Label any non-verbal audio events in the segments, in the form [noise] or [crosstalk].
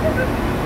Thank you.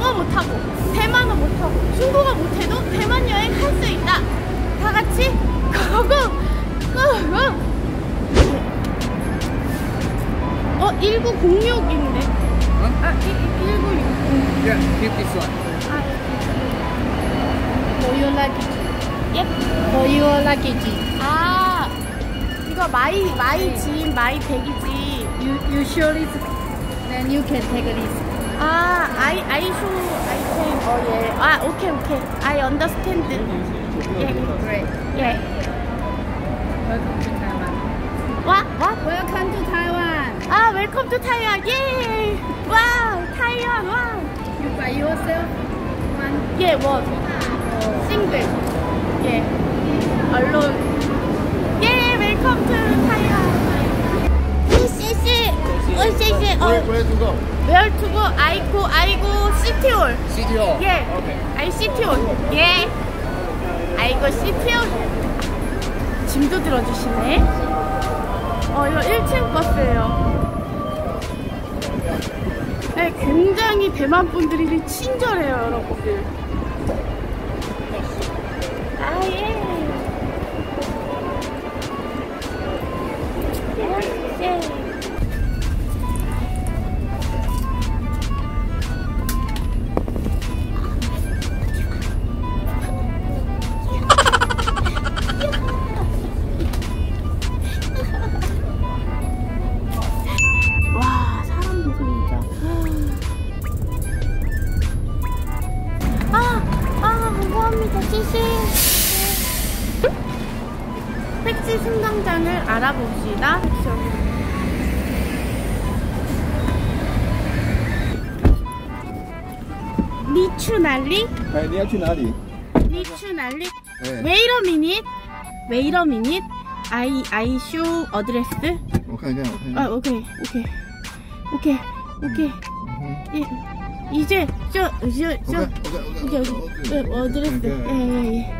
영어 못하고 대만어 못하고 중국어 못해도 대만 여행 할 수 있다. 다 같이 go go go go 어 1906인데 아1960 Yeah, keep this one. 아 For your luggage 예? Your luggage 아 이거 my my 지인 my bag이지 You you show this, then you can take this. 아 I I show I can 어예 아 오케이 오케이 I understand 예 Great. 예. Welcome to Taiwan. 와, 와, Welcome to Taiwan. 아, 웰컴 투 타이완, 예! 와우, 타이완, 와! You by yourself? One. 예, 원. 싱글. 예. 얼론. 예, 웰컴 Where, 어, where to go? 웨얼 투고, 아이고. City Hall. 예. Okay. 아이, 시티홀. 예. 아이고, 시티홀. 짐도 들어주시네. 어, 이거 1층 버스예요. 네, 굉장히 대만 분들이 친절해요, 여러분들. 알아봅시다. 미추날리? 네, 미추날리. 미추날리? 네. Wait a minute. Wait a minute. I I show address. 오케이, okay, okay. 아, 오케이, 오케이, 오케이, 오케이. 오케이. 어드레스. 예, 예, 예.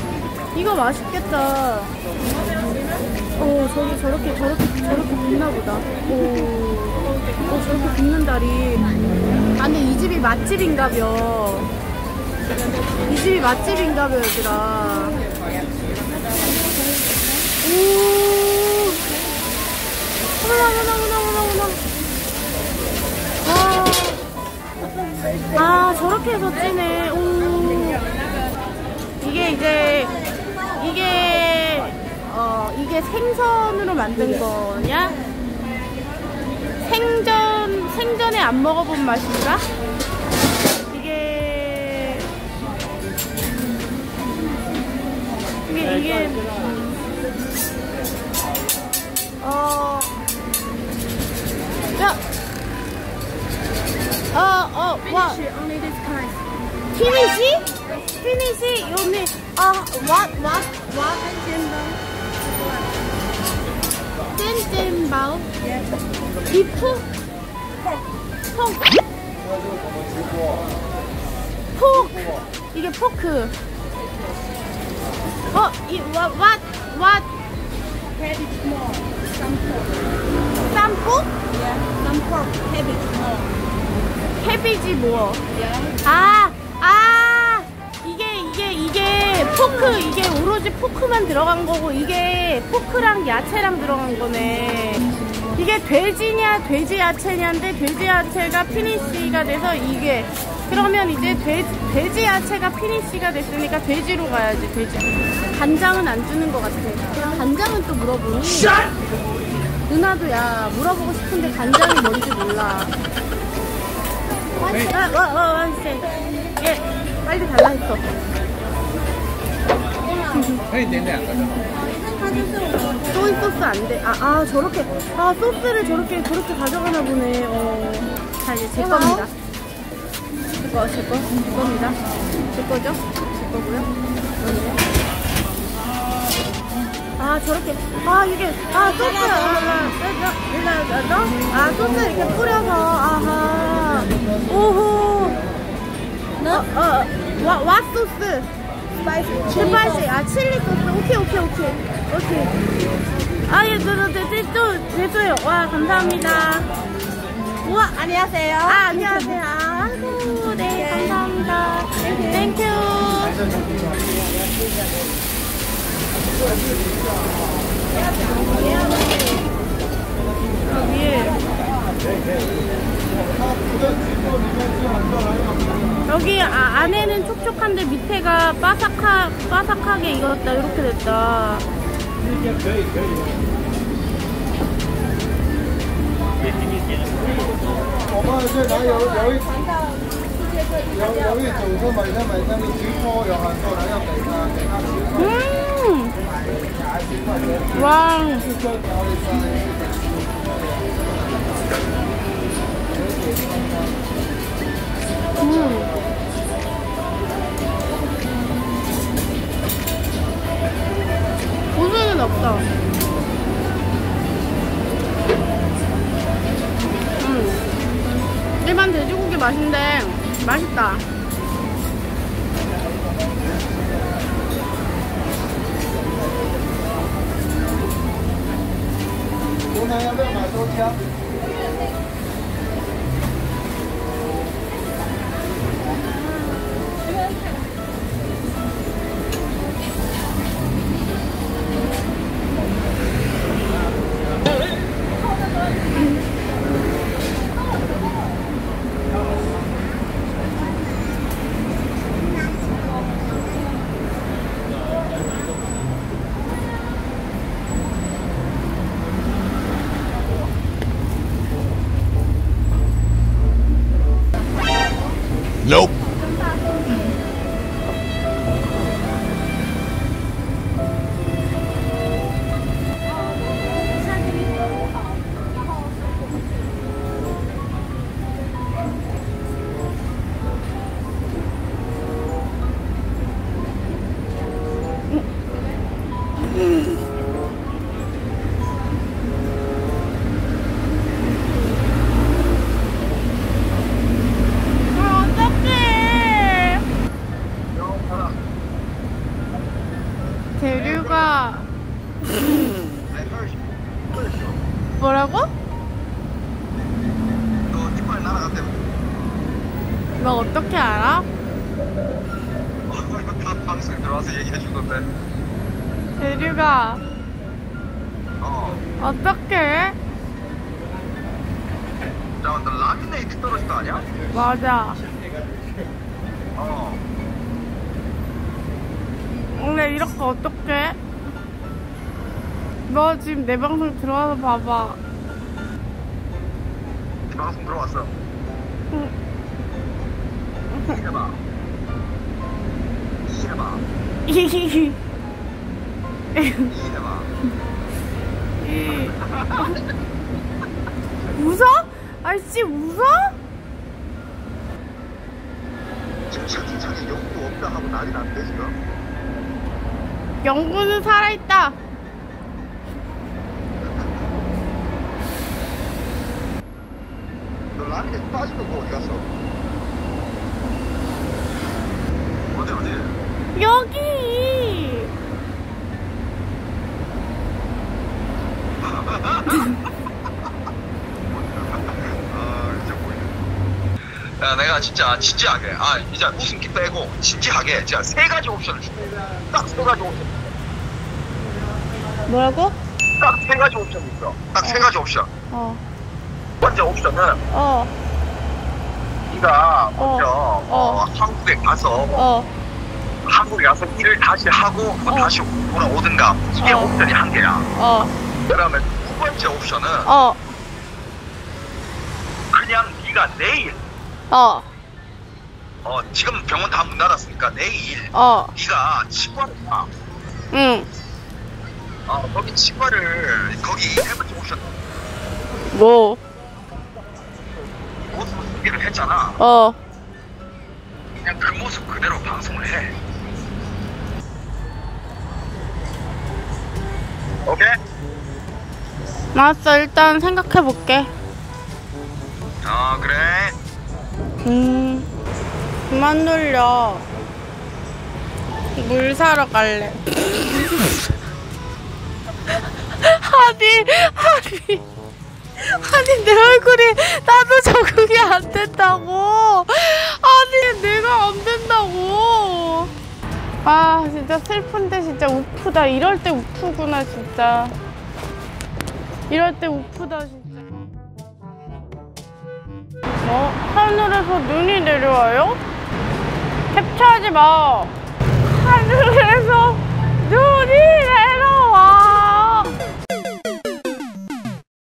이거 맛있겠다. 어 저기 저렇게 저렇게 저렇게 굽나 보다. 오, 어 저렇게 굽는 다리. 아 근데 이 집이 맛집인가벼. 이 집이 맛집인가벼 얘들아. 오. 어머나 어머나 어머나 어머나. 아, 아 저렇게 해서 찌네. 오. 이게 이제 이게 어 이게 생선으로 만든 거냐? 생전 생전에 안 먹어본 맛인가? 이게 이게 이게 어 야. 어, 어, 와. 피니시? 피니시? 요미, 아, what, what, what? 찐찐바오? 비프? 퐁. 포크. 이게 포크. 어, 이, what, what, what? Cabbage more. Some pork. Some pork? Yeah. Some pork. Cabbage more. Cabbage more? Yeah. 아, 아, pork, 이게 오로지 pork만 들어간 거고, 이게 pork랑 야채랑 들어간 거네. 이게 돼지냐 돼지 야채냐인데 돼지 야채가 finish가 돼서 이게 그러면 이제 돼, 돼지 야채가 finish가 됐으니까 돼지로 가야지 돼지 간장은 안 주는 것 같아 간장은 또 물어보니 누나도 야 물어보고 싶은데 간장이 뭔지 몰라 아, 와, 와, 와, 쎄. 예, 빨리 달라 했어. 형이 내내 안 가잖아. 소이 소스 안 돼. 아, 아 저렇게 아 소스를 저렇게 저렇게 가져가나 보네. 어. 자 이제 제 겁니다. 제 거, 제 거, 제 겁니다. 제 거죠? 제 거고요. 아 저렇게 아 이게 아 소스 아아 소스 이렇게 뿌려서 아하 오호 어, 어, 와, 와 소스 spicy. Spicy. 아, 칠리 소스. 오케이, 오케이, 오케이. 오케이. 아, 예, 저, 또, 됐어요. 와, 감사합니다. 우와. 안녕하세요. 아, 안녕하세요. 아이고, 네, 감사합니다. Thank you. 여기. 여기 아, 안에는 촉촉한데 밑에가 바삭하, 바삭하게 익었다 이렇게 됐다 엄마 이제 나 여기 여기 정서 말자 말자 지포 영안도 나요 음! 와 음. 고수는 없어. 음. 일반 돼지고기 맛인데 맛있다. 방송에 들어와서 얘기해 준 건데. 대류가 어. 어떡해? 야, 너 라미네이트 떨어진 거 아니야? 맞아. 어. 근데 이렇게 어떡해? 너 지금 내 방송 들어와서 봐봐. 이 방송 들어왔어. 응. 이해봐. 이해봐. 이- 이해봐. 웃어? 아이씨 웃어? 지금 채팅창에 영도 없다 하고 난리 났대 지금. 영구는 살아있다. 너 라미네이트 빠진 거 어디 갔어? 어디 어디? 여기. 야 내가 진짜 진지하게 아 진짜 웃음기 빼고 진지하게 진짜 세 가지 옵션을 줄게. 딱세 가지 옵션. 뭐라고? 딱 세 가지 옵션 있어. 딱 세 가지 옵션. 어, 두 번째 옵션은 어, 네가 먼저 어. 어, 한국에 가서 어, 한국에 가서 일을 다시 하고 뭐 어. 다시 돌아오든가 이게 어. 옵션이 한 개야. 어, 그러면 두 번째 옵션은 어, 그냥 네가 내일 어, 어 지금 병원 다 문 닫았으니까 내일 어, 네가 치과를 가. 응, 어 거기 치과를 거기 세 번째 옵션 뭐, 모습 소개를 했잖아. 어, 그냥 그 모습 그대로 방송을 해. 오케이? 알았어. 일단 생각해볼게. 어 그래. 음, 그만 놀려. 물 사러 갈래. [laughs] 아니, 아니. 아니, 내 얼굴이 나도 적응이 안 된다고. 아니, 내가 안 된다고. 아, 진짜 슬픈데 진짜 우프다. 이럴 때 우프구나, 진짜. 이럴 때 우프다, 진짜. 어? 하늘에서 눈이 내려와요? 캡처하지 마. 하늘에